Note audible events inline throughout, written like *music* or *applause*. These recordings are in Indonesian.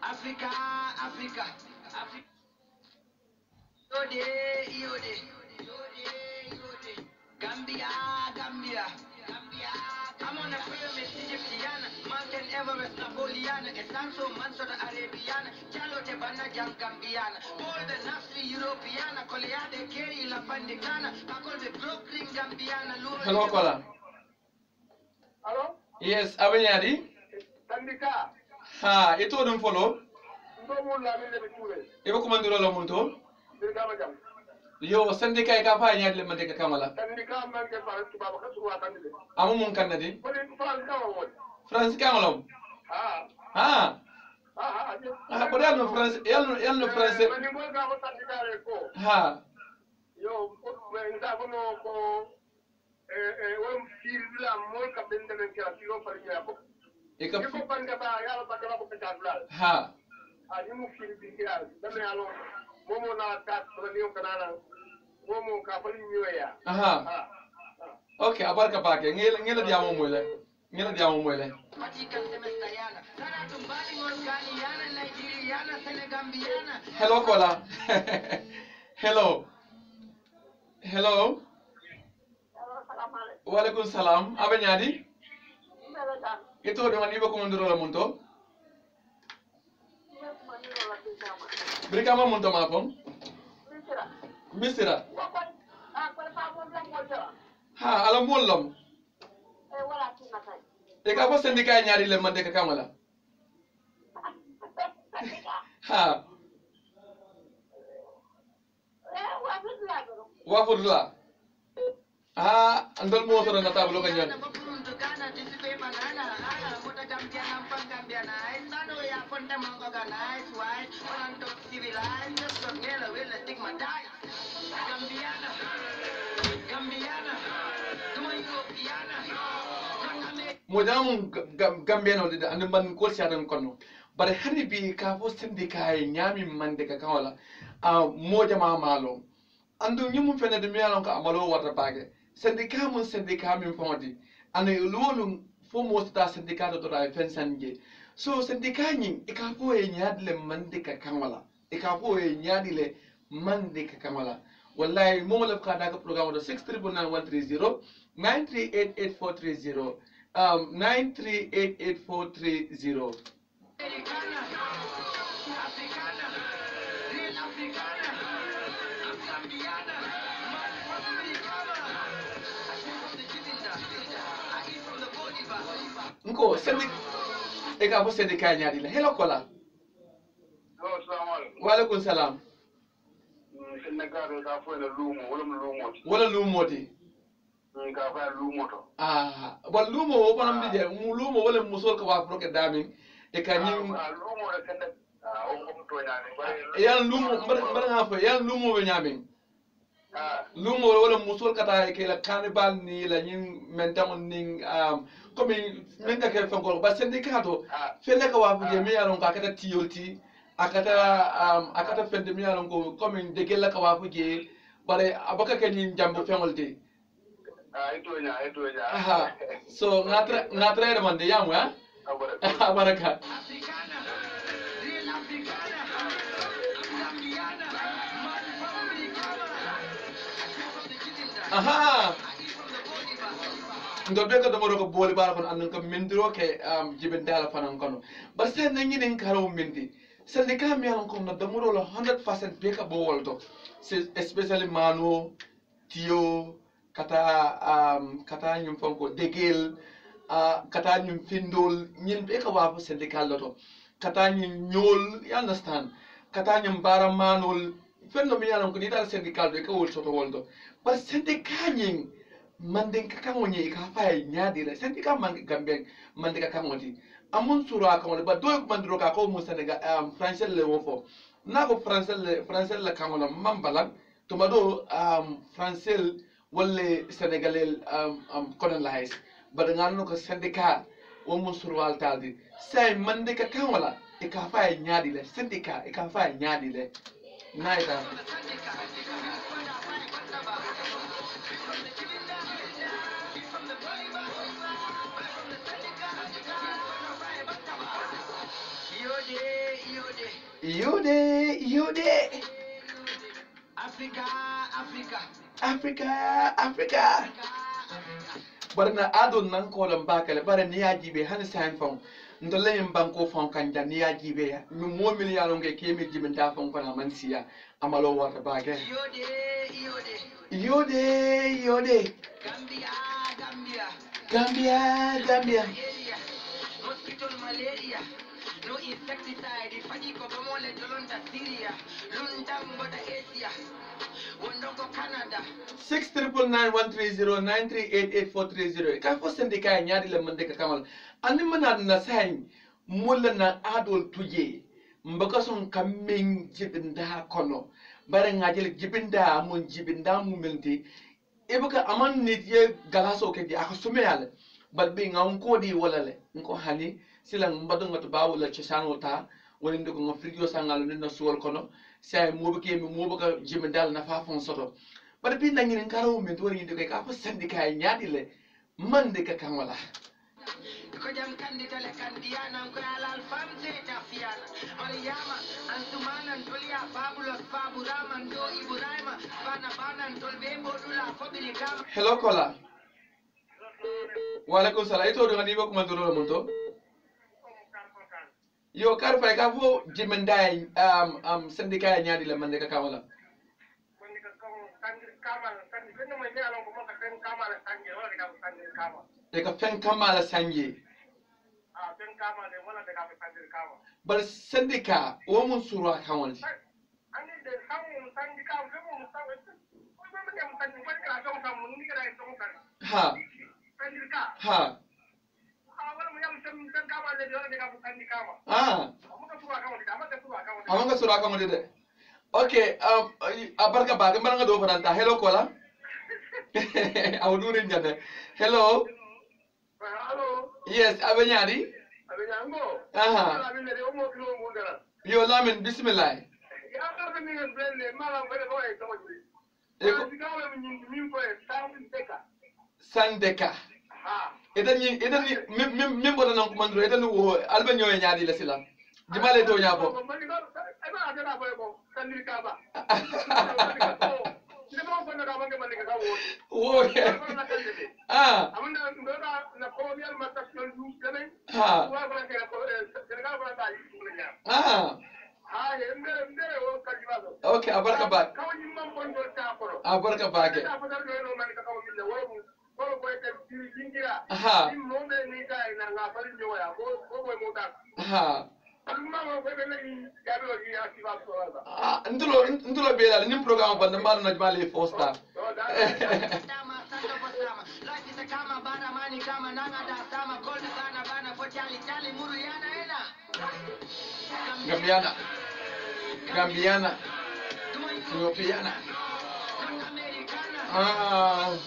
Africa, Africa, Africa. Gambia, Gambia, on Mountain Everest, Napoleon, Esanso, Mansour, the Kerry, La Pandicana, the Brooklyn, Hello, Kola. Yes, Abenyadi. Sandika. Ha, ito dum follow. Ndomu la mi le kure. Ibo ko mandiro lo munto. Yo sandika e ka fa nyaade le mande ka kamala. Sandika man ke fa tu baba ka suwa kan de. Amu mun kan de. France kamala. Ha. Ha. Ah, por él no francés, él no, él no francés. Ha. Yo, pues, en cabo no, kira tiro fari ya ko ba ba ko dulal ha. Mu bi dame momo na ta to ni ko nana momo ka fali nyoya aha ha ok abarka ngela diamo moyle ngela Nigeriana, Senegambiana. hello kola. *laughs* Hello. Hello. Waleykum salam aɓe ñaadi ito ɗum an iɓe commandiro mum to brikama mum to ma kon misira ha ala mollam e ka fo syndicat ñaadi le mande ka kamala *laughs* ha. Wafudula ha ndol motoro na tablo banana. Put a champion and pan championize. I know you fun them organized. Why? Well, I'm top civilized. Just from here, I will stigmatize. Gambiana. Gambiana. Come on, Europeana. Mojamu Gambiano did and the man called Shadow Kono. But Henry B. Kavostin de Kai, Yami Mandeka Kawala, Mojama Malo. And the human friend of the Mialonka Amalo water bag. Sendika mun sendika min fondi. And the Lulung fo mostata syndicat to da fen sanje so syndicat ñin e ka ñaadile mande ka kawala e ka e mande ka kawala wallahi momo ka daga programme do 6393130 9388430 um, 9388430 ko syndic e ka fo syndicat ñaaɗi la helo kola waaleykum salam wala luumoti ah. bon luumo o bonon mbi je mu luumo wala musol ko waa proke damin e ka ñin yan luumo mbaɗa ha fo yan luumoɓe ñaamin ha lumo wala musol kata ke la carnival ni la ñing mentam ning um comme men ka ke fenkol ba syndicat to ha felle ka fuje mi yaron ka kata tiyolti akata um akata fende mi yaron ko comme de gella ka wa fuje bare abaka ke ñing jambo a e e toña aha. So ngatra ngatra de mande yamu ha? Abara *laughs* baraka aha. Ndo be ko domoro ko booli bala kono annan ko mendiro ke jiben dala fanan kono. Bar sen na nginin karaw mendi sen ka mi yalan ko no domoro lo 100% be ka bo wolto especially mano tio kata um, kata nyum fonko degel uh, kata nyum findol nyin be ka wafo syndical loto kata nyum nyol you understand. Kata nyum bara manol Inferno Milano'nun idare sendikalduyka ulsoto woldo bar sendikañen manden kakamoñe ka fayay ñaadira sendika gambien mande kakamoti amun sura kamole ba doy mandiro ka ko mu senegal um, français le wofo na ko français le français le kamola mambalan to mado um, français walle senegalel um, um, konen la hays bada ngano ko syndicat o mun sura altaldi say mande ka kamola e ka fayay ñaadi le syndicat e ka fayay ñaadi le नाही का You day. Africa, Africa. Africa, Africa. Africa bari na adon nan kolon bakale ni ya jibe hani sain fon ndolle yin banko fon ni ya jibe. Ya mi mo mil ya longe ke mi fon man siya amalo wata bage. Yode, Yode, yode yode. Gambia, Gambia, gambia gambia. Mosquito malaria, no insecticide, ko gamole dolonda Syria, lundam boda Asia, wondoko Canada, triple nine one three zero nine three eight eight four three zero. Ka sende mande ka kamal. Ani mana na sain mulla na adol tuje mbaka son kamen jibinda kono. Bare ngajel jibinda mun jibinda mu melti ibuka e aman nit ye galaso ke di aka sumeyal bal bi ngam ko di wala le. Mbadu ci woni suwol kono. Say e jibinda na fa fon soto. Bari bi nangi ni karawo min? To ni ka fo syndicat nyaadi le. Mande ka kan wala ko jam kanditale kandiyana ko alal famde tafiyana maryama antumanan toliya fabulos faburaman do ibrahima bana banan tol be bodula fobili gama hello kola. Wa alaikum salam ito do ngani ko man doro mon to yo kar fay ka fo jibinda um um syndicat nyaadi le mande ka kan wala sandir kama na sandir. Kwenye mwenye alon kuma ka sen kama na sandir. Wala ka sandir kama. e ka fen kamala sanje Ah, bar syndicat wo mun suru kan. Wani ha. Ha. Ah, ah suru kan de okay um abarka ba ga maranga do fananta hello kola awduri njande hello Hello. yes Abin yango. Aha. Yo lamin Ya e e e teka. sandeka idan ni idan ni min min min bola nan kuma ndro idan alba nyoy nyaadi la sila jimale to nyabo ah ah okay abarka ba abarka ba ke ah ntulo ntulo bela ni programu ba namba na juma le fosta kama bara mani kama yana ah.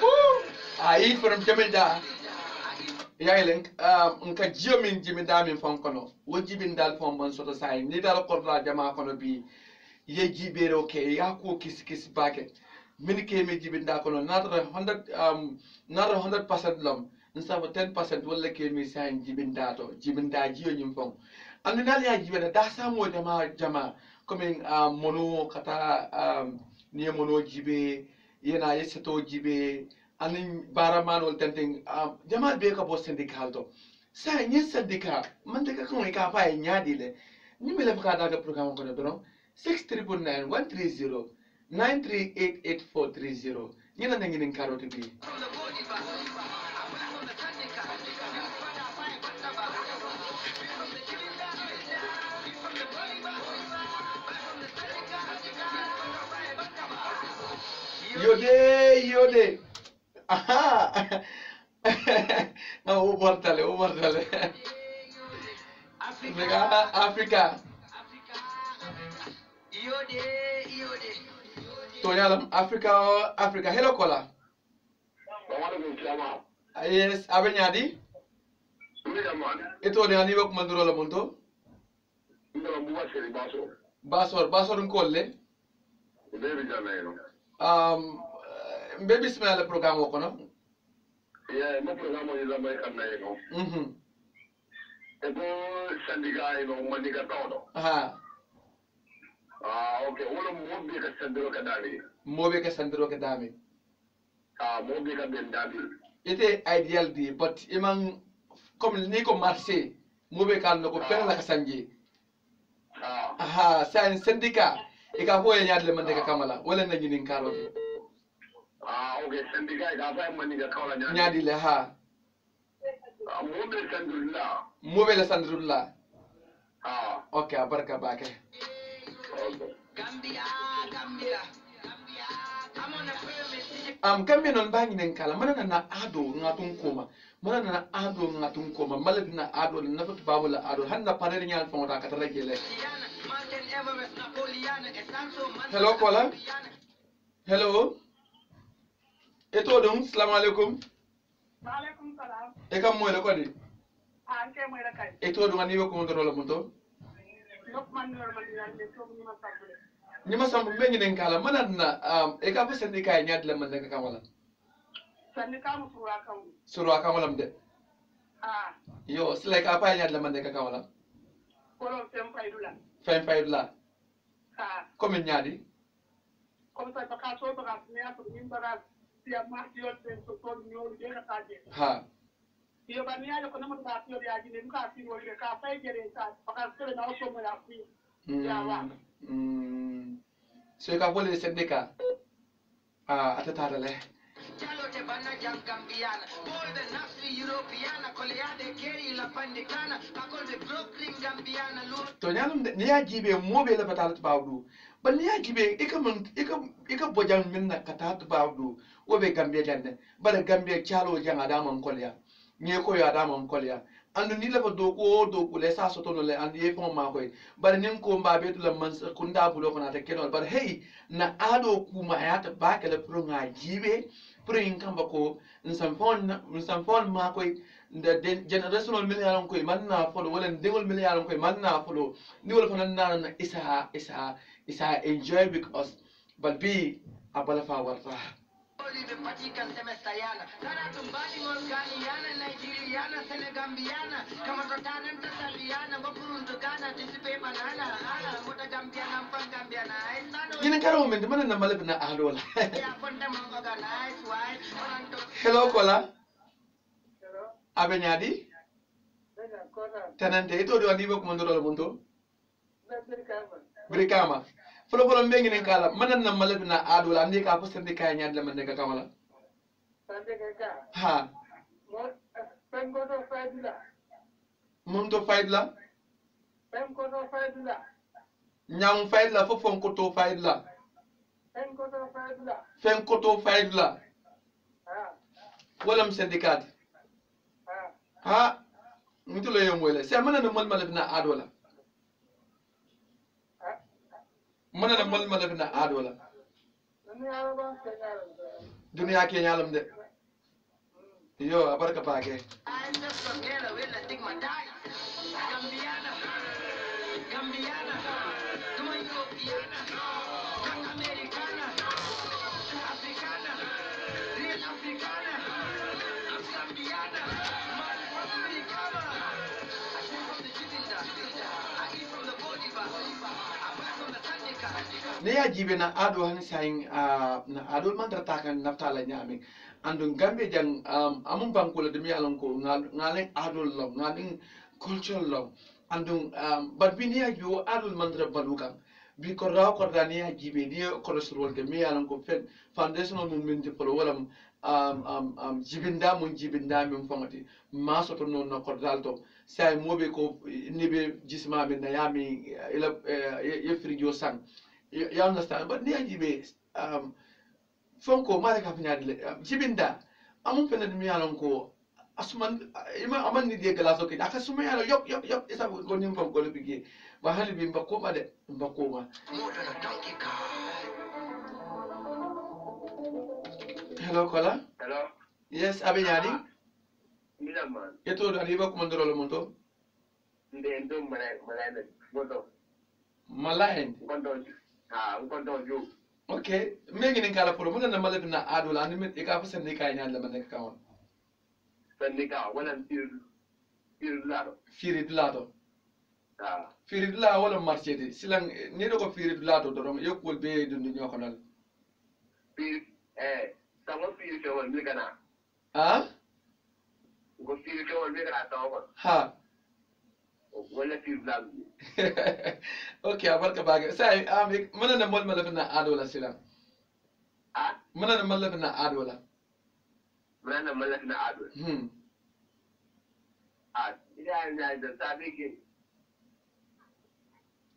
Woo! I eat from Jamaica. Yayilen nka jiyo min jimida min fan kono wo jibin dal fon bon soto sai ni dal korla jama kono bi ye jibero ke ya ko kisi kisi bake min ke mi jibinda kono natara 100 um natara 100% lom nsa 10% wala ke mi sai jibinda to jibinda jiyo nyim fon andu dal ya jibina da samo jama jama comme um, mono kata um, ni mono jibe yena yeseto jibe aning baraman ol tenting um, jamal be ka bos syndical to sa nye syndical man te ka ko ka fa e nya dile ni me le ka da ka programme ko doron 6399130 9388430 ni na ngi ning karoti bi Yo de, yo de. ನಾವು ಹೂ ಬರ್ತಲೆ ಹೂ ಬರ್ತಲೆ Africa Tony Africa, Africa. Hello, caller. Yes, Abenyadi. Ito manduro la monto. Basor, Basor un colle. Um, mbe bismila programme o kono ye mo programme oji lambay kam na yego e ko mm-hmm. e syndicat yego mandiga tawɗo ha ah ok wala moɓe ka sandiro ka daami moɓe ka sandiro ka daami ah moɓe ka ɓen daami ite ideal di but iman comme ni ko marché mo moɓe kan no ko fenala ka ah. sanji ah. aha sa en syndicat e ka fo e ñaadle mande ka kamala wala nañinin kaaloke karo ah okay syndicat ka fa mani ka kawla nyani nyaadi le ha ah mo bi sandiro la mobe la sandrulla ah. Okay barka a pyramid. am kambe non bangi nen kala. Mana na ado ngatun koma. Mana na ado ngatun koma. Malad na ado na fat babu la ado. Hanna panel nyal fon ta katara gele Diana, Mountain Everest, Napoleon, Esanso, Mansa, Hello, hello eto dum assalamu alaikum. Waalaikum salam. e kam moy le ko di Ah, ke moy la kay. eto dum ani ko ndoro la muto Nok man ngor man yan de to ni ma sabule. nyima sambu mengi nen kala mana na um, e ka fa sendi kay nyaade le man ka kamala Sanni ka mu fura kan. suru akamalam de. Ah, yo sile ka pa nyaade le man ka kamala ko lo tem fay dula. fen fay la. Ah, comme ça baka so ne ya ni baka ha. Iyo bani ayo kono mata ati ori aji ne muka ati ori ka pa jere ta paka sore na oso mo ya fi ya wa mm. So ka wole sedeka ah atata dale Chalote banaja mgambiana Bolde nafsi europeana Koleade keri lapandikana Pakolde brooklyn gambiana To nyanum niya jibe mobe la batalat bawdu Ba niya jibe ikamun ikam ikam bojan minna katat bawdu Obe gambia jande Bala gambia chalo jang adama mkolya Nye koyo adama mkolya andu ni la doku do doku le sa soto no le andu ye fon ma koy bar nin ko mba be dula man kunda bulo kona te kenol bar hey na ado kuma ya ta ba kala pro nga jibe prin kamba ko nsam fon ma ko nda generational million ko man na folo wala dengol million ko man na folo ni wala fana na isa isa isa enjoy with us but be abala fa warfa Vatican semestayana. Kana tumbani ngol Ghaniana, Nigeriana, Senegambiana. Ala, na Ya, hello kola Hello. abe nyadi tanante ito do andi ko mandoro la bunto Na bir ka ma. brikama folo folo mbengi nen kala. Man na malab na ado la andi ka ko sende kay nyadi la man ka kamala ha. Mo pen ko do fay dula. mun to fight la Pen ko do fay dula. nyang fight la fo fon ko to fight la. Pen ko do fay dula. fen ko to fight la Ah, wala syndicat ah. ha mutulo yo moyle se mana na mal malab na ado la mana na mal malab na ado la duniya ke nyalam de yo abarka pake ya jibe na ado han sayin ah, na ado man tarta kan naftala nyami andun gambe jang amun bankula de mi alon ko ngal- ngalen ado law ngalen culture law andun um, ya jibe ado man tra balukan bi ko raw ko da ne ya jibe ni cholesterol de mi alon ko fen foundation mun min de polo wala um, um, um, jibinda mun jibinda min ma soto non na ko dalto say mobe ko nibe jisma min na yami ila eh, ye frijo sang you, you understand? But ni ajibe um fonko mare ka fina dile um, jibinda amun fena dimi yalon ko asuman ima aman ni de galaso ke aka suma yalo yok yok yok isa ko nim fam ko lebigi ba hali bi mbako ma de mbako ma. More than a donkey car. hello kola? Hello? Yes abe nyadi mina man. Eto do ani ba ko mandoro lo monto? Nde ndo mala mala na godo malahen ha ko do ju ok megi nin kala polo mun na malab na ado la nimin e ka fa sanne ka ina la manen ka won sanne ka wala fir fir lado fir lado ha fir lado wala marché de silan ne do ko fir lado do rom yokul be dundu nyoko dal fir eh sama fir ke won mi kana ha ko fir ke won mi kana taw ko ha wallafi vlog *laughs* ok a barka baga sai muna da mal malafin na adola silan? Muna da malafin na adola muna da malafin na adola hmm. A ina da sabi ke.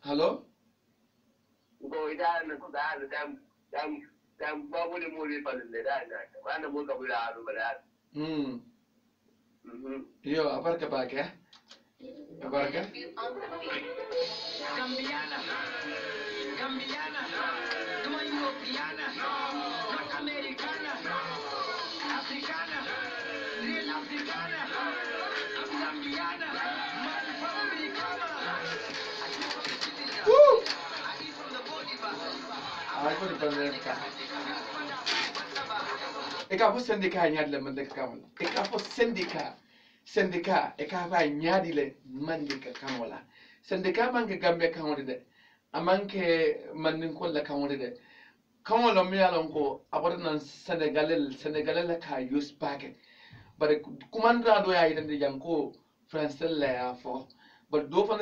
Hello? Ko ida na ku da da dan dan babu ne mole falin da da na ba na mu ka bula ado ba da. Hmm. Mm-hmm. Yo a barka baga Agora quer? Gambiana. Gambiana. Não é europeana. Norte-americana. Africana. Real africana. Gambiana. Marifa americana. Uh! አይሆን በአሜሪካ ደቃፎ ሰንዴካ ያለ መለቀቃ ደቃፎ ሰንዴካ syndicat e ka fa nyaadi le mandinka kaŋo la syndicat manke gambe kaŋode de a manke mandinkol la kaŋode de kaŋo lo miŋ ye loŋ ko a bota naŋ senegalel sénégalais la ka yus baake bari kumandira do ye a yitandi jaŋ ko français la ye a fo. Bari do fana